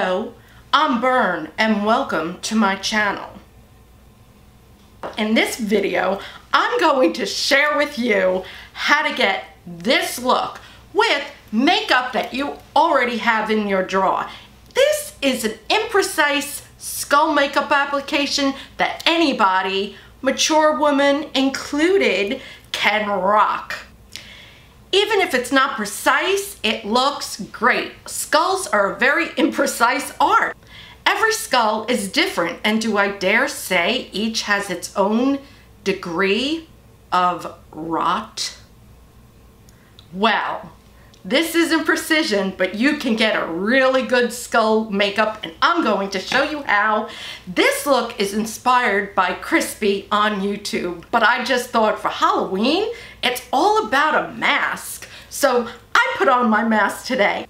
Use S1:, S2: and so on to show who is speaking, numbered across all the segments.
S1: I'm Bern and welcome to my channel. In this video, I'm going to share with you how to get this look with makeup that you already have in your drawer. This is an imprecise skull makeup application that anybody, mature woman included, can rock. Even if it's not precise, it looks great. Skulls are a very imprecise art. Every skull is different, and do I dare say each has its own degree of rot? Well, this isn't precision, but you can get a really good skull makeup, and I'm going to show you how. This look is inspired by Chrisspy on YouTube, but I just thought for Halloween, it's all about a mask. So I put on my mask today.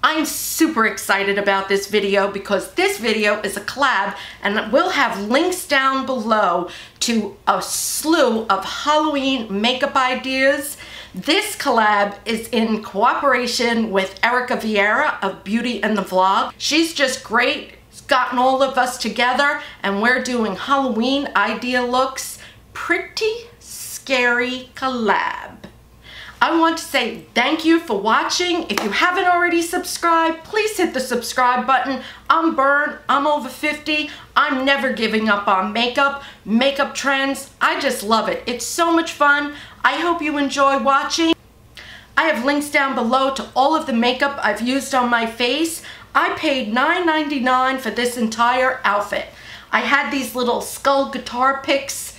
S1: I'm super excited about this video because this video is a collab and we'll have links down below to a slew of Halloween makeup ideas this collab is in cooperation with Erika Vieira of Beauty and the Vlog. She's just great. It's gotten all of us together and we're doing Halloween idea looks. Pretty scary collab. I want to say thank you for watching. If you haven't already subscribed, please hit the subscribe button. I'm Bern, I'm over 50. I'm never giving up on makeup, makeup trends. I just love it. It's so much fun. I hope you enjoy watching. I have links down below to all of the makeup I've used on my face. I paid $9.99 for this entire outfit. I had these little skull guitar picks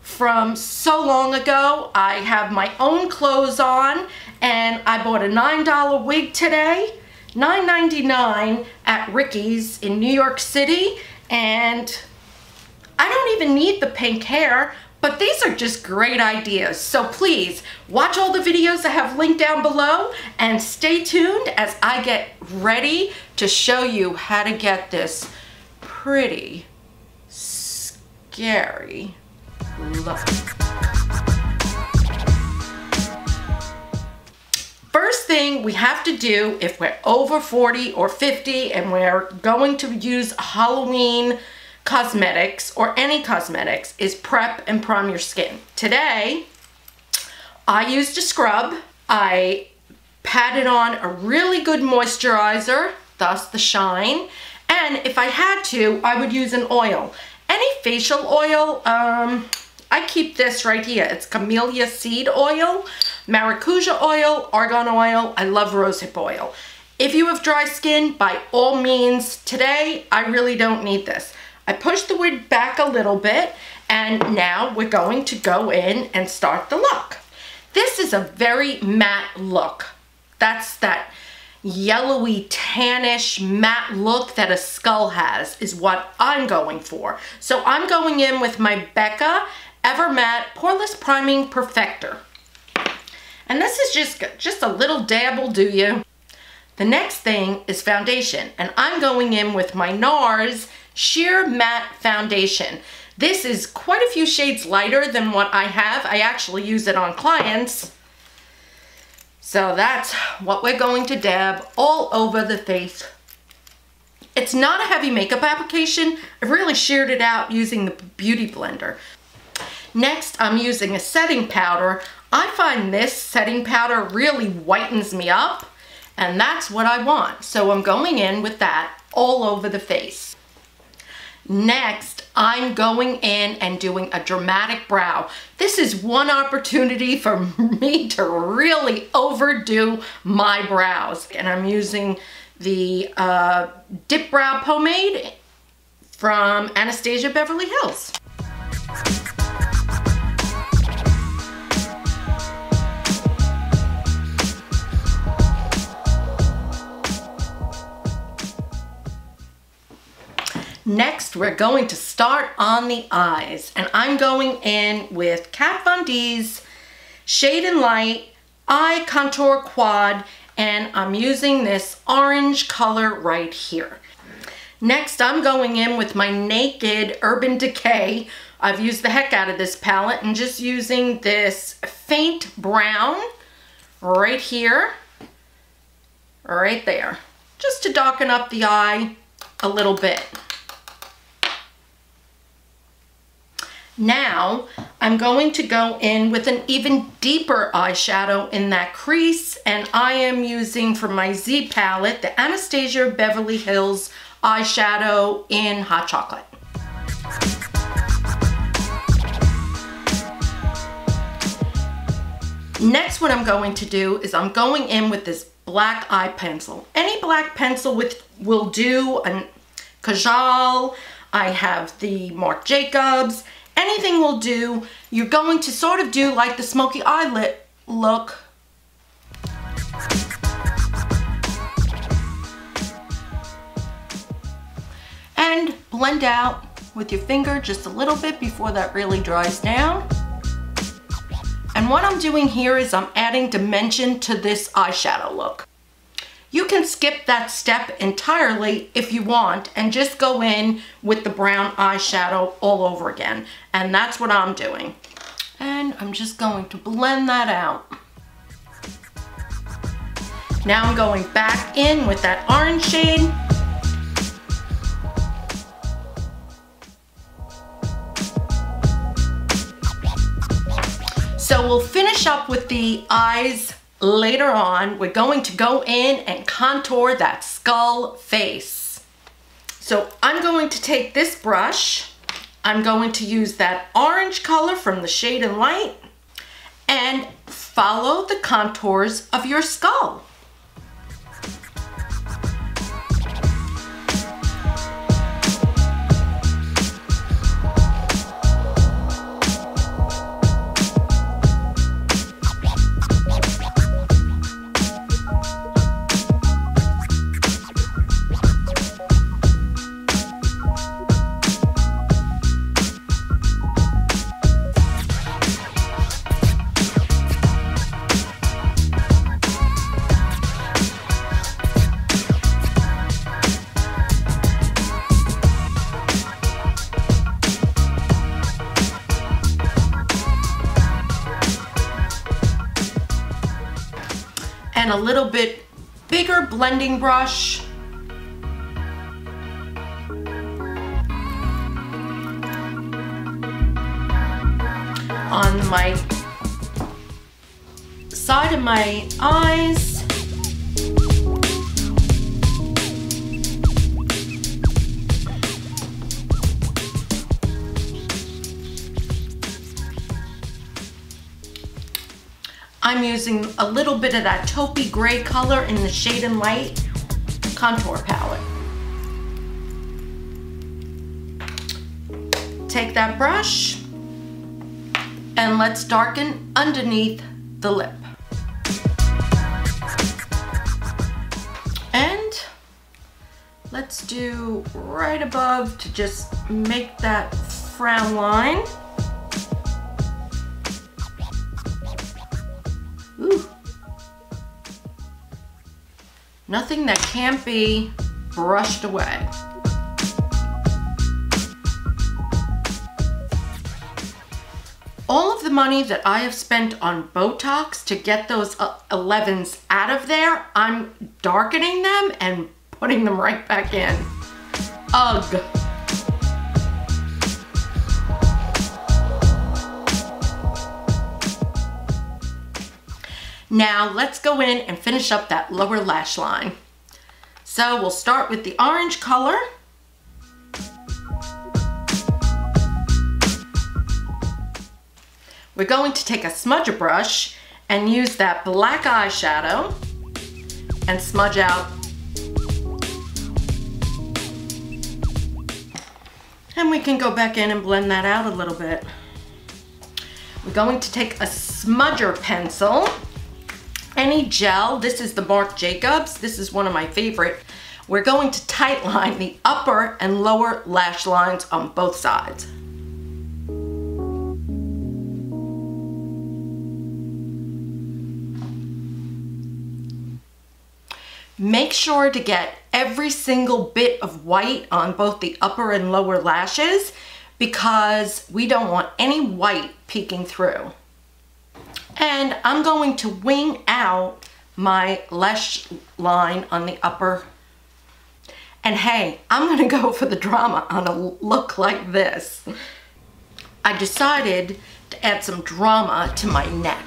S1: from so long ago. I have my own clothes on and I bought a $9 wig today. $9.99 at Ricky's in New York City and I don't even need the pink hair but these are just great ideas. So please watch all the videos I have linked down below and stay tuned as I get ready to show you how to get this pretty scary look. First thing we have to do if we're over 40 or 50 and we're going to use Halloween cosmetics or any cosmetics is prep and prime your skin. Today, I used a scrub. I patted on a really good moisturizer, thus the shine. And if I had to, I would use an oil. Any facial oil, um, I keep this right here. It's camellia seed oil, maracuja oil, argan oil. I love rosehip oil. If you have dry skin, by all means, today, I really don't need this. I pushed the wig back a little bit and now we're going to go in and start the look. This is a very matte look. That's that yellowy tannish matte look that a skull has is what I'm going for. So I'm going in with my Becca Ever Matte Poreless Priming Perfector. And this is just, just a little dab will do you. The next thing is foundation, and I'm going in with my NARS Sheer Matte Foundation. This is quite a few shades lighter than what I have. I actually use it on clients. So that's what we're going to dab all over the face. It's not a heavy makeup application. I've really sheared it out using the Beauty Blender. Next, I'm using a setting powder. I find this setting powder really whitens me up, and that's what I want. So I'm going in with that all over the face. Next, I'm going in and doing a dramatic brow. This is one opportunity for me to really overdo my brows. And I'm using the uh, Dip Brow Pomade from Anastasia Beverly Hills. Next, we're going to start on the eyes. And I'm going in with Kat Von D's Shade and Light Eye Contour Quad. And I'm using this orange color right here. Next, I'm going in with my Naked Urban Decay. I've used the heck out of this palette and just using this faint brown right here, right there just to darken up the eye a little bit. Now, I'm going to go in with an even deeper eyeshadow in that crease, and I am using for my Z palette, the Anastasia Beverly Hills eyeshadow in Hot Chocolate. Next, what I'm going to do is I'm going in with this black eye pencil. Any black pencil with will do, and Kajal, I have the Marc Jacobs, anything will do. You're going to sort of do like the smoky eyelid look. And blend out with your finger just a little bit before that really dries down. And what I'm doing here is I'm adding dimension to this eyeshadow look. You can skip that step entirely if you want and just go in with the brown eyeshadow all over again. And that's what I'm doing. And I'm just going to blend that out. Now I'm going back in with that orange shade. So we'll finish up with the eyes later on, we're going to go in and contour that skull face. So I'm going to take this brush, I'm going to use that orange color from the Shade and Light and follow the contours of your skull. And a little bit bigger blending brush. On my side of my eyes. I'm using a little bit of that taupey gray color in the Shade and Light contour palette. Take that brush and let's darken underneath the lip. And let's do right above to just make that frown line. Nothing that can't be brushed away. All of the money that I have spent on Botox to get those 11s uh, out of there, I'm darkening them and putting them right back in. Ugh. Now let's go in and finish up that lower lash line. So we'll start with the orange color. We're going to take a smudger brush and use that black eyeshadow and smudge out And we can go back in and blend that out a little bit. We're going to take a smudger pencil any gel. This is the Marc Jacobs. This is one of my favorite. We're going to tight line the upper and lower lash lines on both sides. Make sure to get every single bit of white on both the upper and lower lashes because we don't want any white peeking through. And I'm going to wing out my lash line on the upper And hey, I'm gonna go for the drama on a look like this. I decided to add some drama to my neck.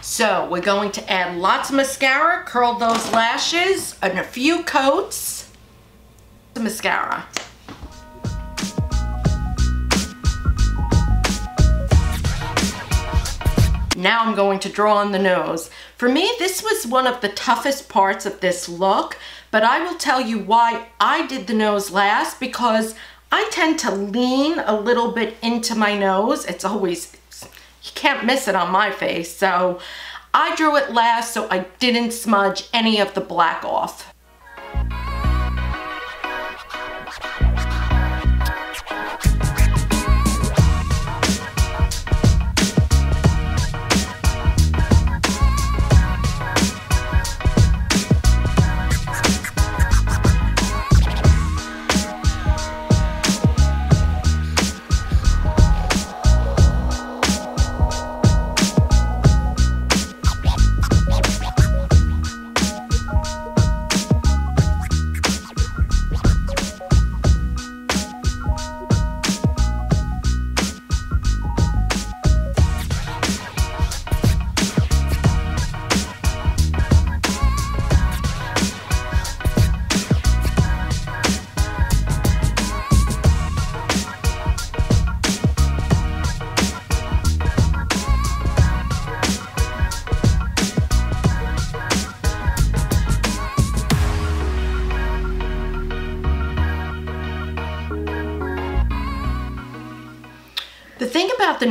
S1: So we're going to add lots of mascara, curl those lashes, and a few coats mascara. Now I'm going to draw on the nose. For me, this was one of the toughest parts of this look, but I will tell you why I did the nose last because I tend to lean a little bit into my nose. It's always, you can't miss it on my face. So I drew it last so I didn't smudge any of the black off.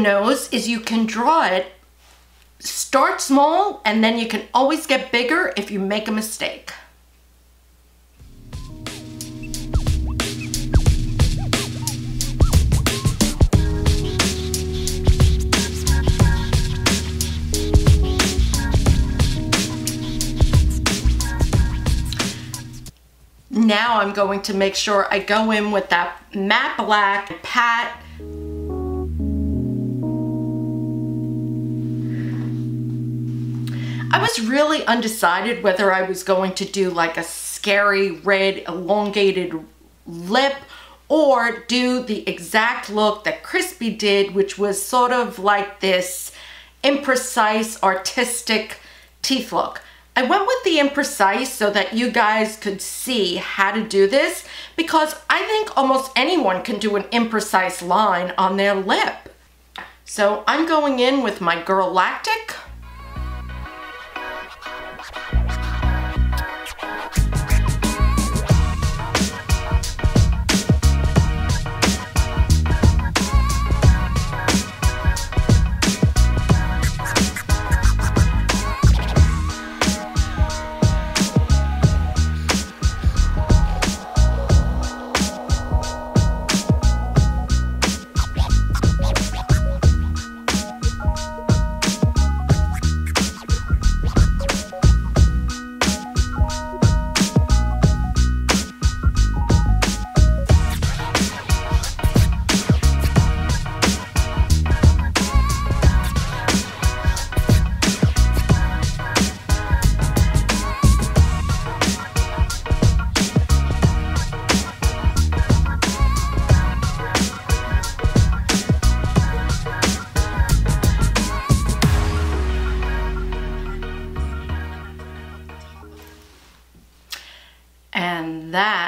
S1: Nose is you can draw it, start small, and then you can always get bigger if you make a mistake. Now I'm going to make sure I go in with that matte black pat I was really undecided whether I was going to do like a scary red elongated lip or do the exact look that Chrisspy did, which was sort of like this imprecise artistic teeth look. I went with the imprecise so that you guys could see how to do this because I think almost anyone can do an imprecise line on their lip. So I'm going in with my Girlactik.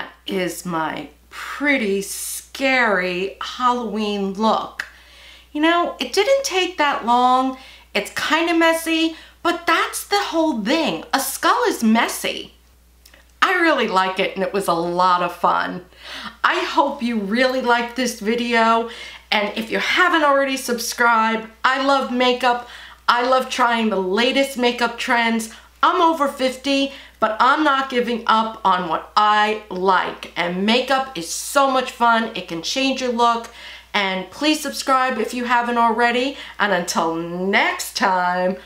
S1: That is my pretty scary Halloween look. You know, it didn't take that long. It's kind of messy, but that's the whole thing. A skull is messy. I really like it and it was a lot of fun. I hope you really liked this video and if you haven't already subscribed, I love makeup. I love trying the latest makeup trends. I'm over 50, but I'm not giving up on what I like. And makeup is so much fun. It can change your look. And please subscribe if you haven't already. And until next time,